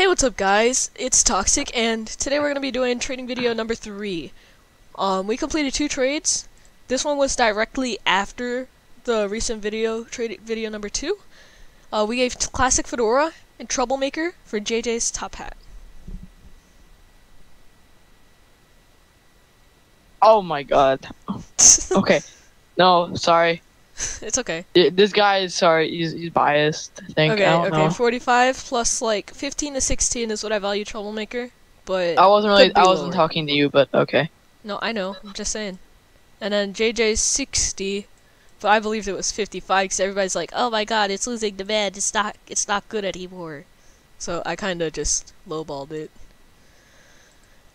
Hey, what's up guys? It's Toxic and today we're going to be doing trading video number 3. Um, we completed two trades. This one was directly after the recent video, trade video number 2. Uh, we gave Classic Fedora and Troublemaker for JJ's top hat. Oh my god. Okay. No, sorry. it's okay. I- This guy is sorry. He's he's biased. I think. Okay, I okay, know. 45 plus like 15 to 16 is what I value Troublemaker, but I wasn't really. I wasn't lower. talking to you, but okay. No, I know. I'm just saying. And then JJ's 60, but I believe it was 55 because everybody's like, "Oh my God, it's losing demand. It's not. It's not good anymore." So I kind of just lowballed it.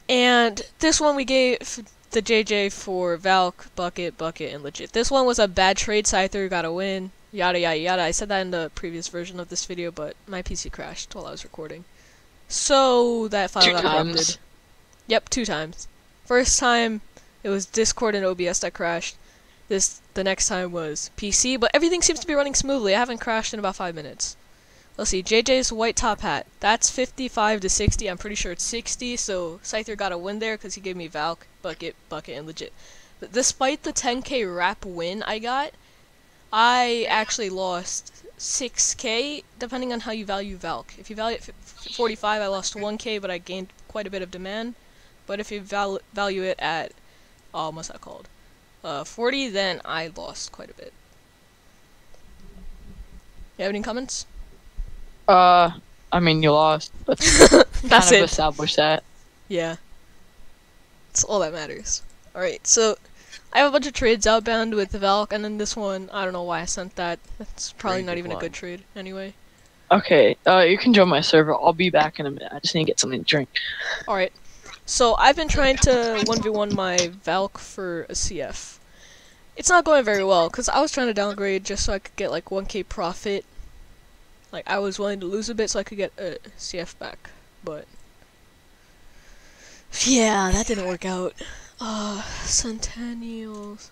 And this one we gave the JJ for Valk, Bucket, Bucket, and Legit. This one was a bad trade. Scyther got a win. Yada yada yada. I said that in the previous version of this video, but my PC crashed while I was recording. So that file Two got times. corrupted. Yep, two times. First time it was Discord and OBS that crashed. This the next time was PC, but everything seems to be running smoothly. I haven't crashed in about five minutes. Let's see, JJ's white top hat. That's 55 to 60. I'm pretty sure it's 60. So Scyther got a win there because he gave me Valk, Bucket, Bucket, and Legit. But despite the 10k wrap win I got, I actually lost 6k depending on how you value Valk. If you value it f- 45, I lost 1k, but I gained quite a bit of demand. But if you val- value it at, um, what's that called? Uh, 40, then I lost quite a bit. You have any comments? Uh, I mean you lost, but That's kind of it. established that. Yeah. That's all that matters. Alright, so I have a bunch of trades outbound with the Valk, and then this one, I don't know why I sent that. That's probably Trade not even a good trade anyway. Okay. Uh, you can join my server. I'll be back in a minute. I just need to get something to drink. Alright, so I've been trying to 1v1 my Valk for a CF. It's not going very well, because I was trying to downgrade just so I could get like 1k profit. Like, I was willing to lose a bit so I could get a CF back, but... Yeah, that didn't work out. Uh, Centennials.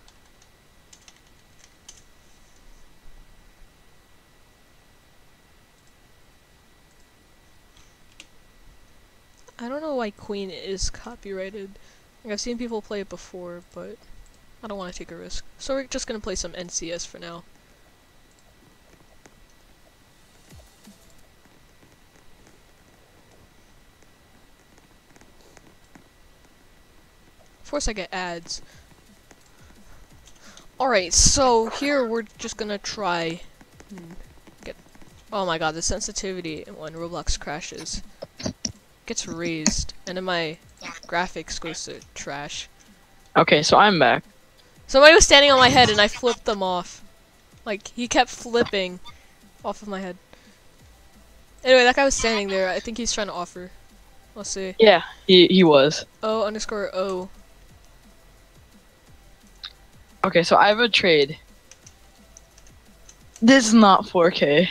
I don't know why Queen is copyrighted. Like, I've seen people play it before, but I don't want to take a risk. So we're just gonna play some NCS for now. Course I get ads. Alright, so here we're just gonna try get Oh my god, the sensitivity when Roblox crashes gets raised and then my graphics goes to trash. Okay, so I'm back. Somebody was standing on my head and I flipped them off. Like he kept flipping off of my head. Anyway, that guy was standing there. I think he's trying to offer. Let's see. Yeah, he he was. O underscore O. Okay, so I have a trade. This is not 4K.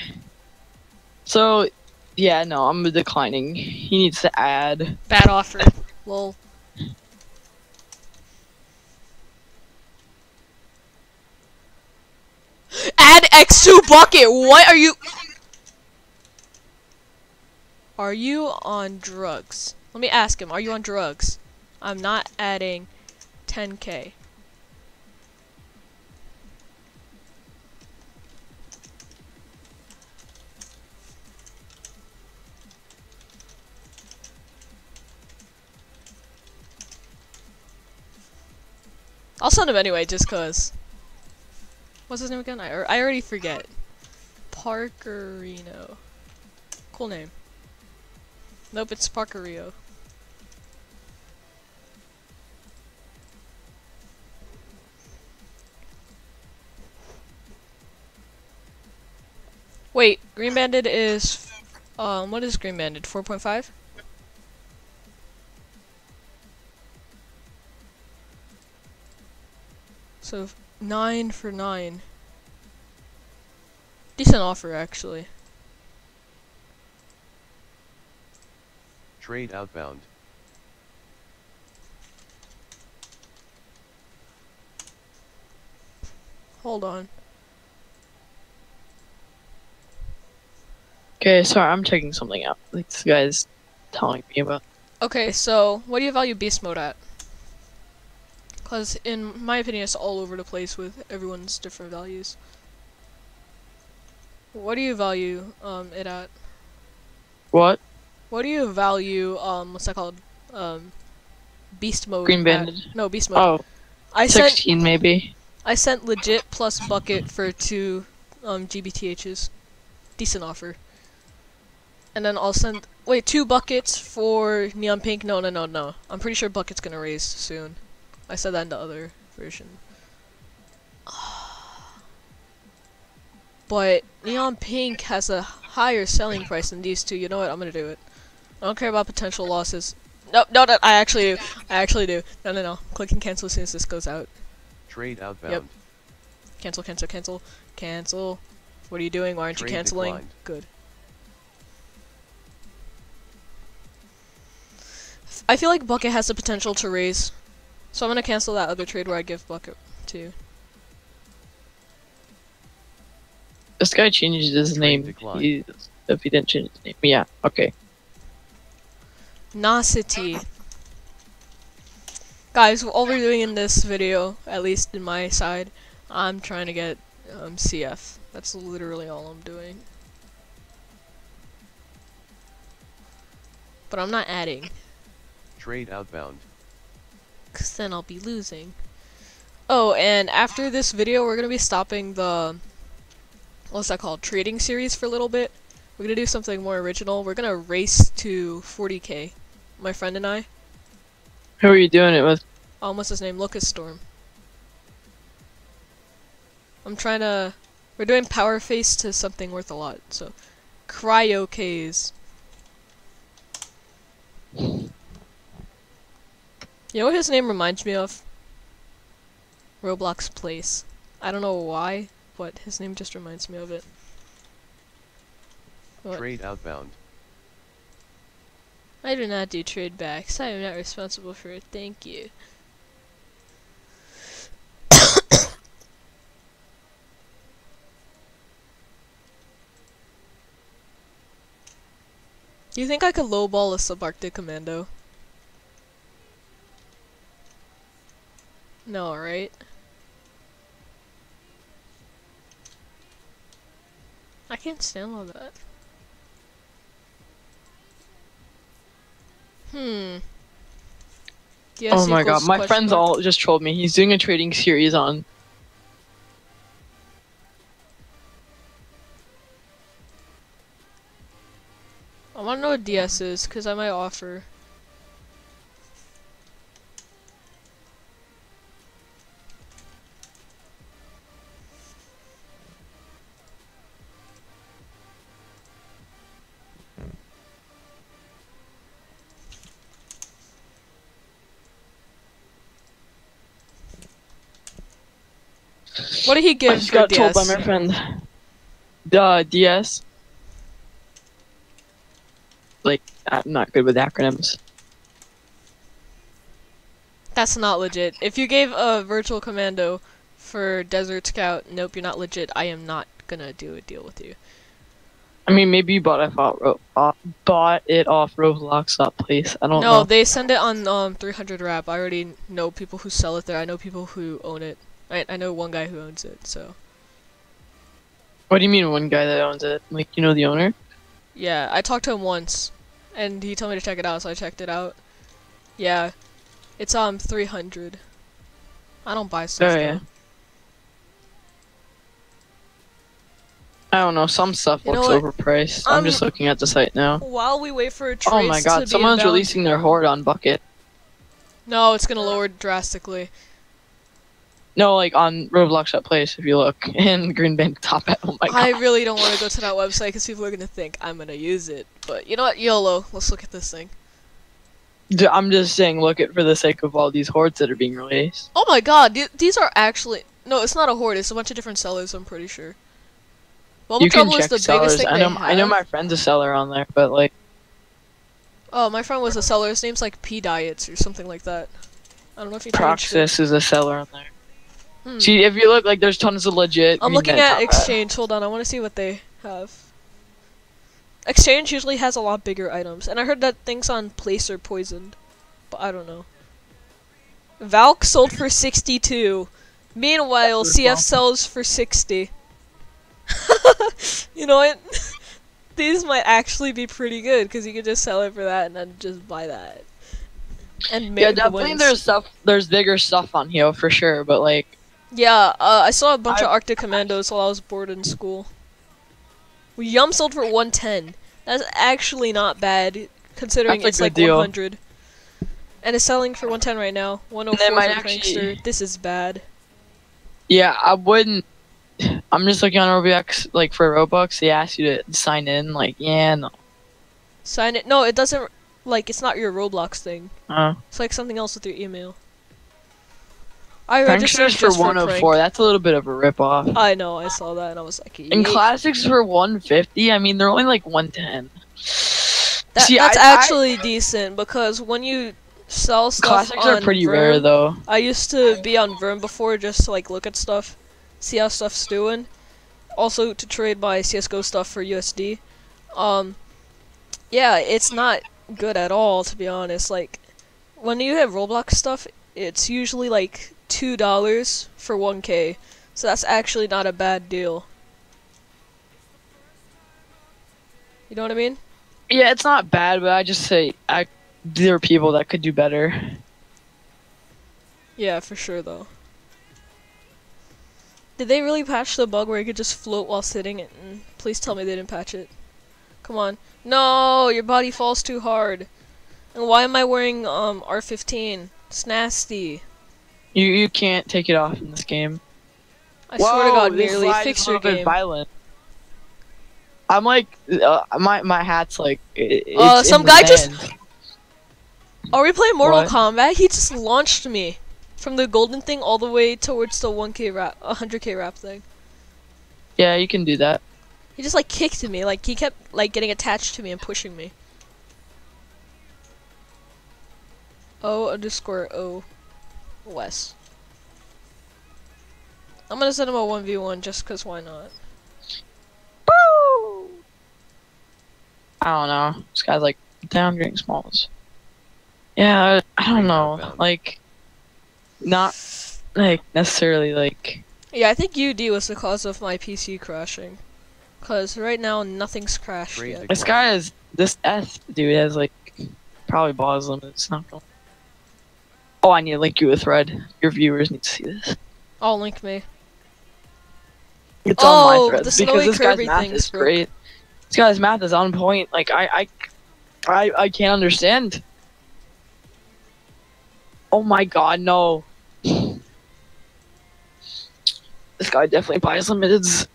So, yeah, no, I'm declining. He needs to add. Bad offer. Lol. Add X2 bucket. What are you? Are you on drugs? Let me ask him. Are you on drugs? I'm not adding 10k. I'll send him anyway, just cause. What's his name again? I, I already forget. Parkerino. Cool name. Nope, it's Parkerio. Wait, Green Banded is, um, what is Green Banded? 4.5? So, 9 for 9. Decent offer, actually. Trade outbound. Hold on. Okay, sorry, I'm checking something out. Like this guy's telling me about. Okay, so what do you value beast mode at? Because in my opinion, it's all over the place with everyone's different values. What do you value um it at? What? What do you value um what's that called um beast mode? Green at? No beast mode. Oh, I sent 16 maybe. I sent legit plus bucket for two um GBTHs. Decent offer. And then I'll send wait two buckets for neon pink. No no no no. I'm pretty sure bucket's gonna raise soon. I said that in the other version. But neon pink has a higher selling price than these two. You know what? I'm gonna do it. I don't care about potential losses. No, no, no. I actually do. I actually do. No, no, no. Click and cancel as soon as this goes out. Trade outbound. Yep. Cancel, cancel, cancel, cancel. What are you doing? Why aren't you canceling? declined. Good. I feel like Bucket has the potential to raise, so I'm gonna cancel that other trade where I give Bucket to. This guy changed his name. He, if he didn't change his name, yeah. Okay. Nosity. Guys, all we're doing in this video, at least in my side, I'm trying to get um, CF. That's literally all I'm doing. But I'm not adding. Trade outbound. Because then I'll be losing. Oh, and after this video, we're going to be stopping the. What's that called? Trading series for a little bit. We're going to do something more original. We're going to race to 40k. My friend and I. Who are you doing it with? Um, what's his name? Locust Storm. I'm trying to. We're doing power face to something worth a lot. So, cryo K's. You know what his name reminds me of? Roblox Place. I don't know why, but his name just reminds me of it. What? Trade outbound. I do not do trade backs. I am not responsible for it. Thank you. Do you think I could lowball a subarctic commando? No, right? I can't stand all that. Hmm. DS oh my god, my friends mark. all just trolled me. He's doing a trading series on. I want to know what DS is, because I might offer. He give I just got DS? told by my friend. The DS. Like, I'm not good with acronyms. That's not legit. If you gave a virtual commando for Desert Scout, nope, you're not legit. I am not gonna do a deal with you. I mean, maybe you bought it off, off bought it off Roblox that place. I don't No, know. they send it on um 300 Rap. I already know people who sell it there. I know people who own it. I I know one guy who owns it. So What do you mean, one guy that owns it? Like, you know the owner? yeah, I talked to him once, and he told me to check it out. So I checked it out. Yeah, it's um 300. I don't buy stuff. Oh, yeah. I don't know. Some stuff You looks overpriced. I'm just Um, looking at the site now. While we wait for a trace Oh my god, someone's inbound- releasing their horde on Bucket. No, it's gonna lower drastically. No, like on Roblox that place, if you look. In Green Banded Top Hat. Oh my god. I really don't want to go to that website because people are gonna think I'm gonna use it. But you know what? YOLO. Let's look at this thing. I'm just saying, look at for the sake of all these hordes that are being released. Oh my god, th- these are actually no, it's not a horde. It's a bunch of different sellers. I'm pretty sure. Bubble you can Trouble is check the sellers. biggest thing I they know. have. I know my friend's a seller on there, but like, Oh, my friend was a seller. His name's like P Diets or something like that. I don't know if you. Proxys is a seller on there. Hmm. See, if you look, like, there's tons of legit. I'm looking at Top Hat. Exchange. Hold on, I want to see what they have. Exchange usually has a lot bigger items, and I heard that things on Place are poisoned, but I don't know. Valk sold for 62. Meanwhile, CF well. sells for 60. you know what? These might actually be pretty good because you could just sell it for that and then just buy that. And make Yeah, definitely. wins. There's stuff. There's bigger stuff on here for sure. But like, Yeah, uh, I saw a bunch I- of Arctic Commandos while I was bored in school. Yum sold for 110. That's actually not bad, considering it's like deal. 100. And it's selling for 110 right now. 104 for actually- Prankster. This is bad. yeah, I wouldn't. I'm just looking on Roblox. Like for Robux, they ask you to sign in. Like, yeah, no. Sign it. No, it doesn't. Like, it's not your Roblox thing. Uh, It's like something else with your email. I registered Pranksters for just for 104. prank. That's a little bit of a ripoff. I know, I saw that and I was like, And classics for 150. I mean, they're only like 110. That, See, that's I- I- actually decent because when you sell stuff classics are pretty rare though. I used to be on Vern before just to like look at stuff, see how stuff's doing. Also to trade my CS:GO stuff for USD. Um, yeah, it's not good at all to be honest. Like, when you have Roblox stuff, it's usually like two dollars for one K, so that's actually not a bad deal. You know what I mean? Yeah, it's not bad, but I just say I there are people that could do better. Yeah, for sure though. Did they really patch the bug where you could just float while sitting? And please tell me they didn't patch it. Come on. No, your body falls too hard. And why am I wearing um R15? It's nasty. You you can't take it off in this game. I swear to God, this merely fix your game. Violent. I'm like, uh, my my hat's like. i- It's Uh, in some the guy just- band. Are we playing Mortal What? Kombat? He just launched me from the golden thing all the way towards the 1k rap, 100k rap thing. Yeah, you can do that. He just like kicked me, like he kept like getting attached to me and pushing me. O underscore O Wes. I'm gonna send him a 1v1 just cause why not? I don't know. This guy's like down downgrading smalls. Yeah, I, I don't know. Like, not like necessarily like. Yeah, I think UD was the cause of my PC crashing. Cause right now nothing's crashed Trade yet. This guy is this S dude has like probably balls limits. Not going. Oh, I need to link you with Thread. Your viewers need to see this. Oh, link me. It's Oh, on my oh, the threads because this guy's math is broke. great. This guy's math is on point. Like I, I, I, I can't understand. Oh my god, no. This guy definitely buys limiteds.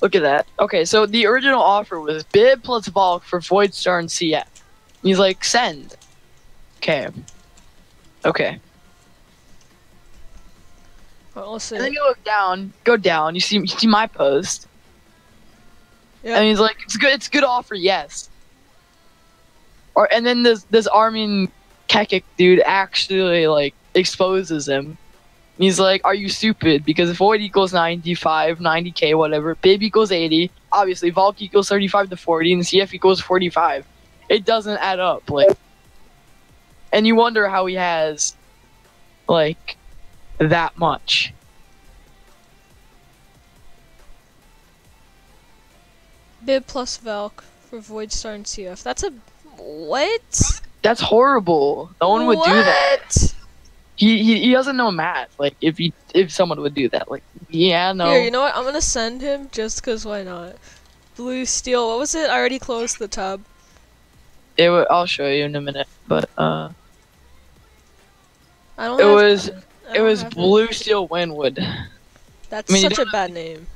Look at that. Okay, so the original offer was bid plus Valk for Void Star and CF. He's like, send. Okay. Okay. Well, let's see. And then you look down, go down, you see, you see my post. Yeah. And he's like, it's good, it's a good offer, yes. Or and then this this Armin Kekik dude actually like exposes him. And he's like, Are you stupid? Because void equals 95, 90k, whatever. Bib equals 80. Obviously, Valk equals 35 to 40, and CF equals 45. It doesn't add up. Like, and you wonder how he has, like, that much. Bib plus Valk for Void Star and CF. That's a what? That's horrible. No one would do that. What? He, he he doesn't know math. Like if he if someone would do that, like yeah, no. Here, you know what? I'm gonna send him just cause why not? Blue Steel. What was it? I already closed the tab. It wa- I'll show you in a minute. But uh, I don't. It was- it was Blue Steel Winwood. That's I mean, such a bad name.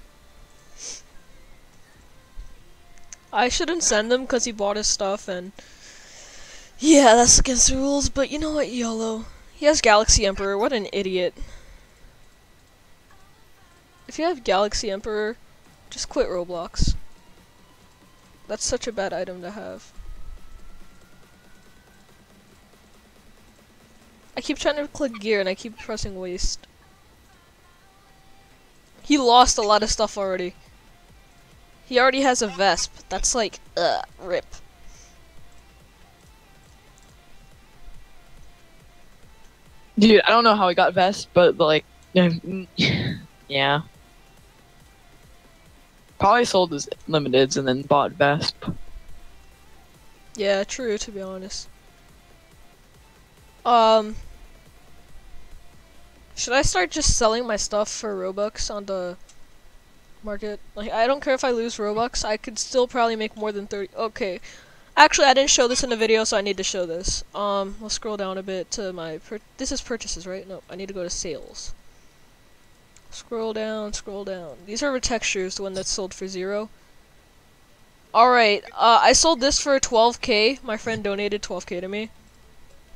I shouldn't send him because he bought his stuff and. Yeah, that's against the rules, but you know what, YOLO. He has Galaxy Emperor, what an idiot. If you have Galaxy Emperor, just quit Roblox. That's such a bad item to have. I keep trying to click gear and I keep pressing waste. He lost a lot of stuff already. He already has a Vesp. That's like, uh, rip. Dude, I don't know how he got Vesp, but like, yeah. Probably sold his limiteds and then bought Vesp. Yeah, true, to be honest. Um, should I start just selling my stuff for Robux on the market? Like, I don't care if I lose Robux, I could still probably make more than 30. Okay. Actually, I didn't show this in the video, so I need to show this. Um, let's scroll down a bit to my. this is purchases, right? No, I need to go to sales. Scroll down, scroll down. These are textures, the one that's sold for zero. Alright, uh, I sold this for 12k. My friend donated 12k to me.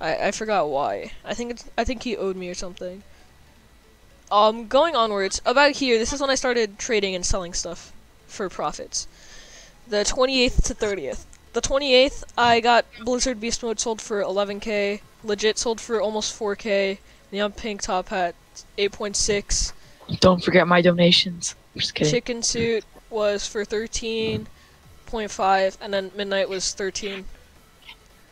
I, I forgot why. I think it's, I think he owed me or something. Um, going onwards, about here, this is when I started trading and selling stuff for profits. The 28th to 30th. The 28th, I got Blizzard Beast Mode sold for 11k, Legit sold for almost 4k, Neon Pink Top Hat 8.6. Don't forget my donations. Just kidding. Chicken Suit was for 13.5, and then Midnight was 13.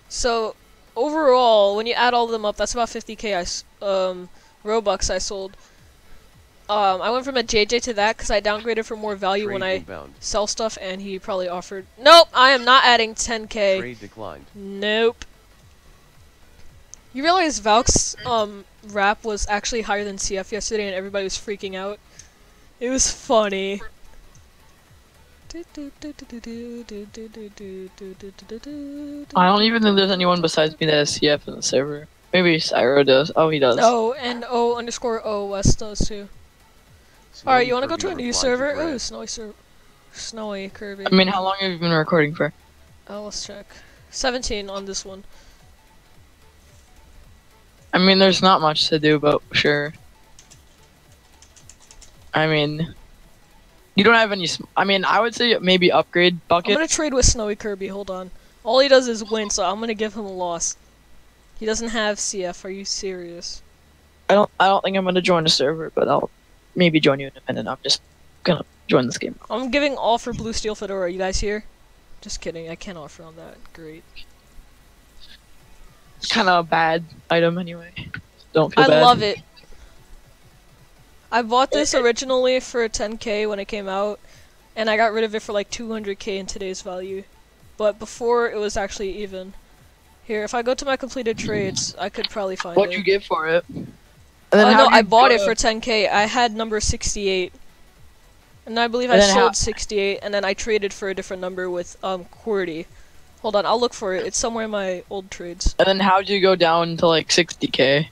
So, overall, when you add all of them up, that's about 50k I, um, Robux I sold. Um, I went from a JJ to that because I downgraded for more value Trade when I inbound. sell stuff, and he probably offered. Nope, I am not adding 10k. Trade declined. Nope. You realize Valk's um rap was actually higher than CF yesterday, and everybody was freaking out. It was funny. I don't even think there's anyone besides me that has CF in the server. Maybe Cyro does. Oh, he does. Oh, and O underscore O West does too. Alright, you wanna go to a new server? Brad. Ooh, snowy server. Snowy Kirby. I mean, how long have you been recording for? Oh, let's check. 17 on this one. I mean, there's not much to do, but sure. I mean, you don't have any. I mean, I would say maybe upgrade bucket. I'm gonna trade with Snowy Kirby, hold on. All he does is win, so I'm gonna give him a loss. He doesn't have CF, are you serious? I don't. I don't think I'm gonna join a server, but I'll maybe join you independent. I'm just gonna join this game. I'm giving all for Blue Steel Fedora, you guys here? Just kidding, I can't offer on that. Great. It's kind of a bad item anyway. Don't feel I bad. love it. I bought this originally for 10k when it came out, and I got rid of it for like 200k in today's value. But before it was actually even. Here, if I go to my completed trades, I could probably find it. What'd you get for it? And Oh how no, I bought it go- for 10k. I had number 68. And I believe And I sold 68, and then I traded for a different number with um QWERTY. Hold on, I'll look for it. It's somewhere in my old trades. And then how'd you go down to like 60k?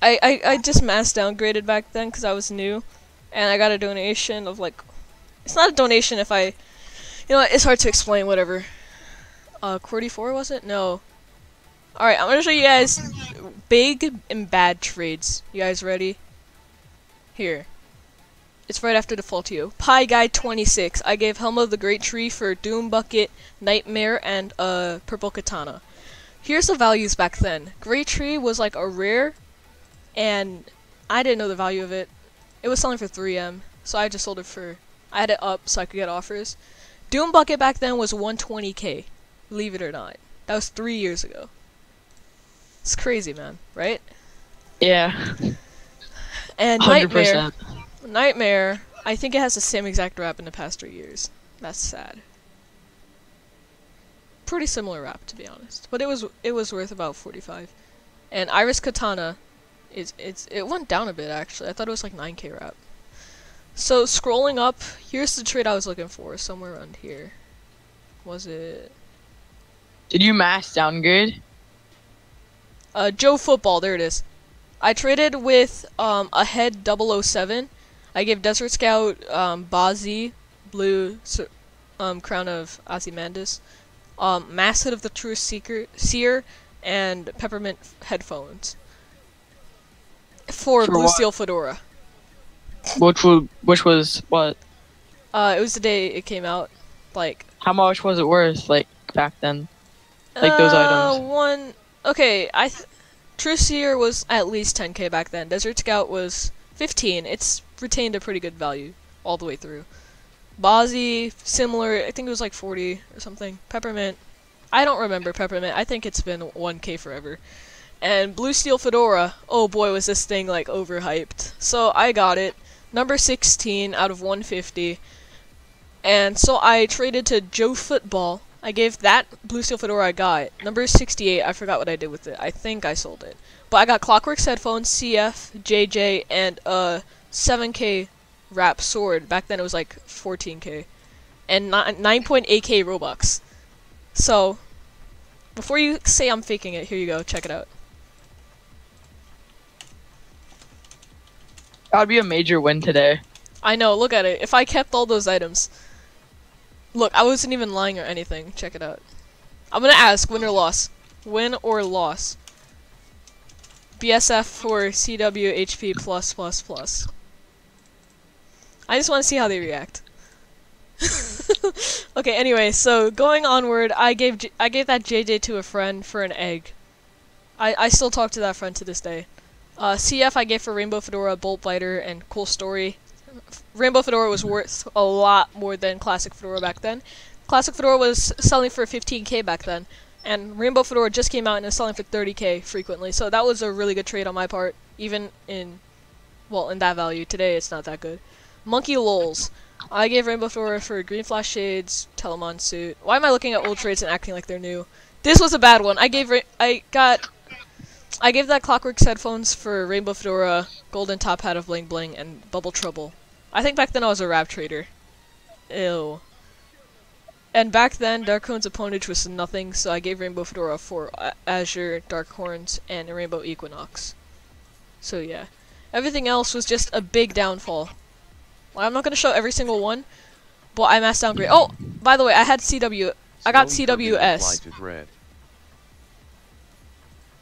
I, I, I just mass downgraded back then because I was new, and I got a donation of like, it's not a donation if I, you know it's hard to explain, whatever. Uh, QWERTY 4 was it? No. Alright, I'm gonna show you guys big and bad trades. You guys ready? Here. It's right after Defaultio. Pie Guy 26. I gave Helma the Great Tree for Doom Bucket, Nightmare, and uh, Purple Katana. Here's the values back then. Great Tree was like a rare, and I didn't know the value of it. It was selling for 3M, so I just sold it for. I had it up so I could get offers. Doom Bucket back then was 120k, believe it or not. That was three years ago. It's crazy, man, right? Yeah, And hundred Nightmare. Nightmare, I think it has the same exact rap in the past three years. That's sad. Pretty similar rap, to be honest, but it was it was worth about 45. And Iris Katana, is it's it went down a bit actually. I thought it was like 9k rap. So scrolling up, here's the trade I was looking for, somewhere around here. Was it Did you mass downgrade? uh Joe Football? There it is. I traded with um a head 007. I gave Desert Scout um Bazi, blue um crown of Ozymandias, um Mass Head of the True Seeker Seer, and peppermint headphones. For, For Blue what? Steel Fedora. Which was which was what? Uh, it was the day it came out. Like How much was it worth? Like back then? Like those uh, items. One. Okay, I. Th- True Seer was at least 10k back then. Desert Scout was 15. It's retained a pretty good value all the way through. Bozzy, similar. I think it was like 40 or something. Peppermint. I don't remember Peppermint. I think it's been 1k forever. And Blue Steel Fedora. Oh boy, was this thing like overhyped. So I got it. Number 16 out of 150. And so I traded to Joe Football. I gave that Blue Steel Fedora I got. Number 68, I forgot what I did with it. I think I sold it. But I got Clockworks headphones, CF, JJ, and a 7k wrap sword. Back then it was like 14k. And 9.8k Robux. So, before you say I'm faking it, here you go. Check it out. That would be a major win today. I know, look at it. If I kept all those items. Look, I wasn't even lying or anything. Check it out. I'm gonna ask, win or loss. Win or loss. BSF for CW HP plus plus plus. I just want to see how they react. okay, anyway, so going onward, I gave J I gave that JJ to a friend for an egg. I I still talk to that friend to this day. Uh, CF I gave for Rainbow Fedora, Bolt Blighter, and Cool Story. Rainbow Fedora was worth a lot more than Classic Fedora back then. Classic Fedora was selling for 15k back then, and Rainbow Fedora just came out and is selling for 30k frequently. So that was a really good trade on my part, even in, well, in that value. Today it's not that good. Monkey Lols. I gave Rainbow Fedora for Green Flash Shades, Telamon Suit. Why am I looking at old trades and acting like they're new? This was a bad one. I gave I got I gave that Clockworks headphones for Rainbow Fedora, Golden Top Hat of Bling Bling, and Bubble Trouble. I think back then I was a rap trader. Ew. And back then, Darkhorn's opponent was nothing, so I gave Rainbow Fedora for uh, Azure, Darkhorns, and Rainbow Equinox. So yeah. Everything else was just a big downfall. Well, I'm not going to show every single one, but I mass downgrade. Oh, by the way, I had CW. I got CWS.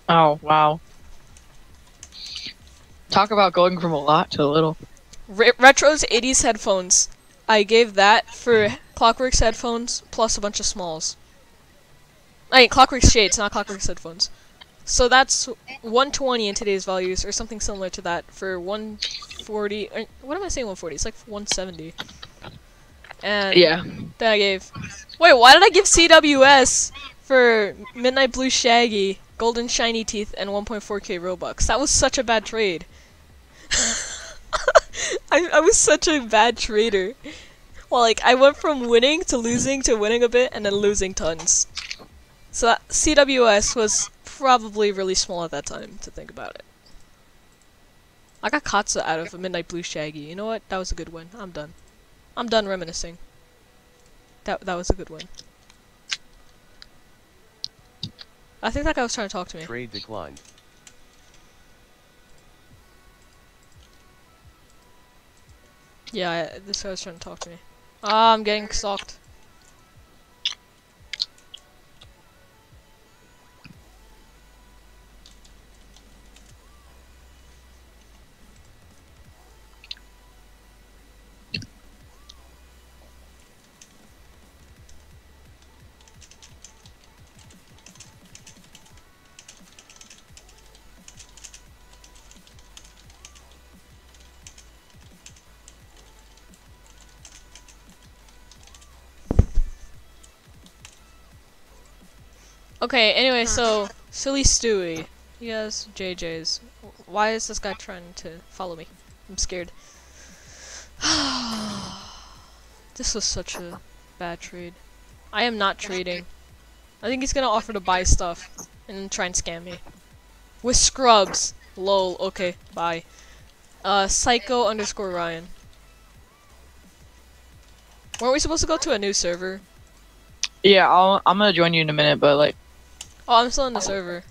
Applied to Dread. Oh, wow. Talk about going from a lot to a little. Re Retro's 80s headphones. I gave that for Clockworks headphones plus a bunch of smalls. I mean, Clockworks shades, not Clockworks headphones. So that's 120 in today's values, or something similar to that, for 140. Or, what am I saying 140? It's like 170. And Yeah. then I gave. Wait, why did I give CWS for Midnight Blue Shaggy, Golden Shiny Teeth, and 1.4k Robux? That was such a bad trade. I, I was such a bad trader. Well, like, I went from winning to losing to winning a bit and then losing tons. So that CWS was probably really small at that time, to think about it. I got Katsa out of a Midnight Blue Shaggy. You know what? That was a good win. I'm done. I'm done reminiscing. That that was a good win. I think that guy was trying to talk to me. Trade declined. Yeah, I, this guy was trying to talk to me. Ah, I'm getting stalked. Okay, anyway, so Silly Stewie. He has JJ's. Why is this guy trying to follow me? I'm scared. this was such a bad trade. I am not trading. I think he's gonna offer to buy stuff and try and scam me. With scrubs. Lol, okay, bye. Uh, Psycho underscore Ryan. Weren't we supposed to go to a new server? Yeah, I'll, I'm gonna join you in a minute, but like, Oh, I'm still in the oh. server.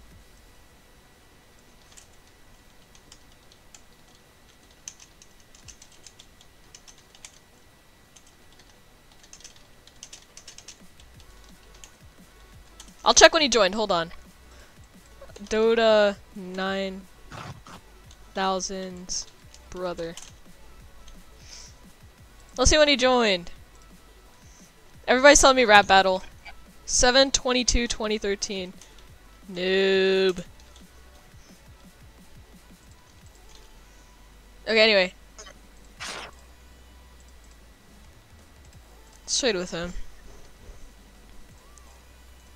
I'll check when he joined. Hold on. Dota nine thousand brother. Let's see when he joined. Everybody's telling me rap battle. 7 22 2013. Noob. Okay, anyway. Let's trade with him.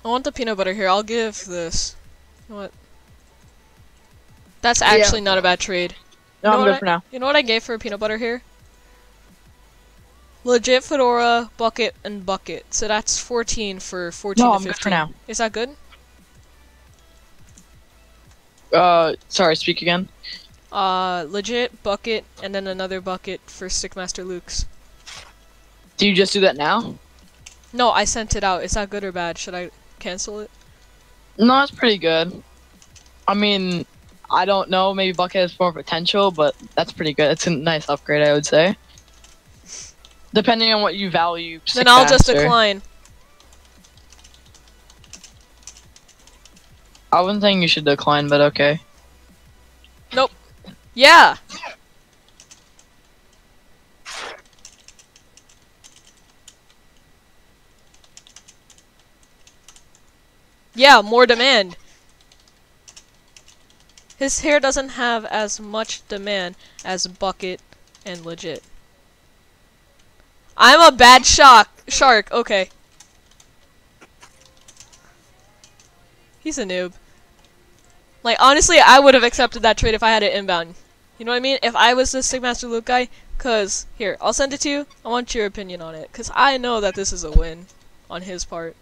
I want the peanut butter here. I'll give this. What? That's Yeah. actually not a bad trade. No, know I'm good I- for now. You know what I gave for peanut butter here? Legit fedora, bucket, and bucket. So that's 14 for 14 No, I'm 15. good for now. Is that good? Uh, sorry, speak again. Uh, legit, bucket, and then another bucket for Stickmaster Luke's. Do you just do that now? No, I sent it out. Is that good or bad? Should I cancel it? No, it's pretty good. I mean, I don't know. Maybe Bucket has more potential, but that's pretty good. It's a nice upgrade, I would say. Depending on what you value. then I'll just decline. I wasn't saying you should decline, but okay. Nope. Yeah! Yeah, more demand. His hair doesn't have as much demand as Bucket and Legit. I'm a bad shock shark, okay. He's a noob. Like, honestly, I would have accepted that trade if I had it inbound. You know what I mean? If I was the Stickmaster Luke guy, cause, here, I'll send it to you. I want your opinion on it, cause I know that this is a win on his part.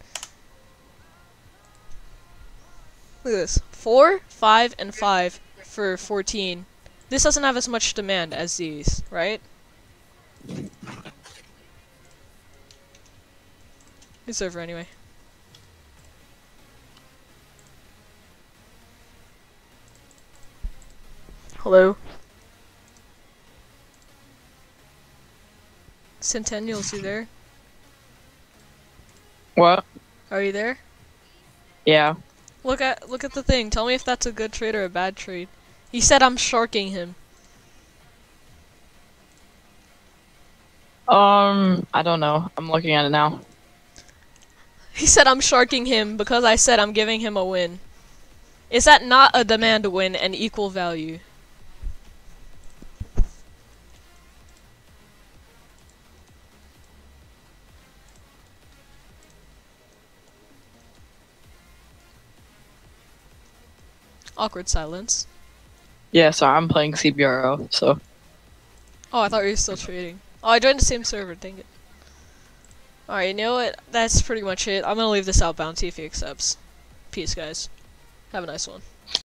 Look at this. 4, 5, and 5 for 14. This doesn't have as much demand as these, right? It's over anyway. Hello? Centennials, you there? What? Are you there? Yeah. Look at look at the thing. Tell me if that's a good trade or a bad trade. He said I'm sharking him. Um, I don't know. I'm looking at it now. He said I'm sharking him because I said I'm giving him a win. Is that not a demand to win and equal value? Awkward silence. Yeah, sorry, I'm playing CBRO, so. Oh, I thought you were still trading. Oh, I joined the same server, dang it. Alright, you know what? That's pretty much it. I'm gonna leave this outbound, see if he accepts. Peace, guys. Have a nice one.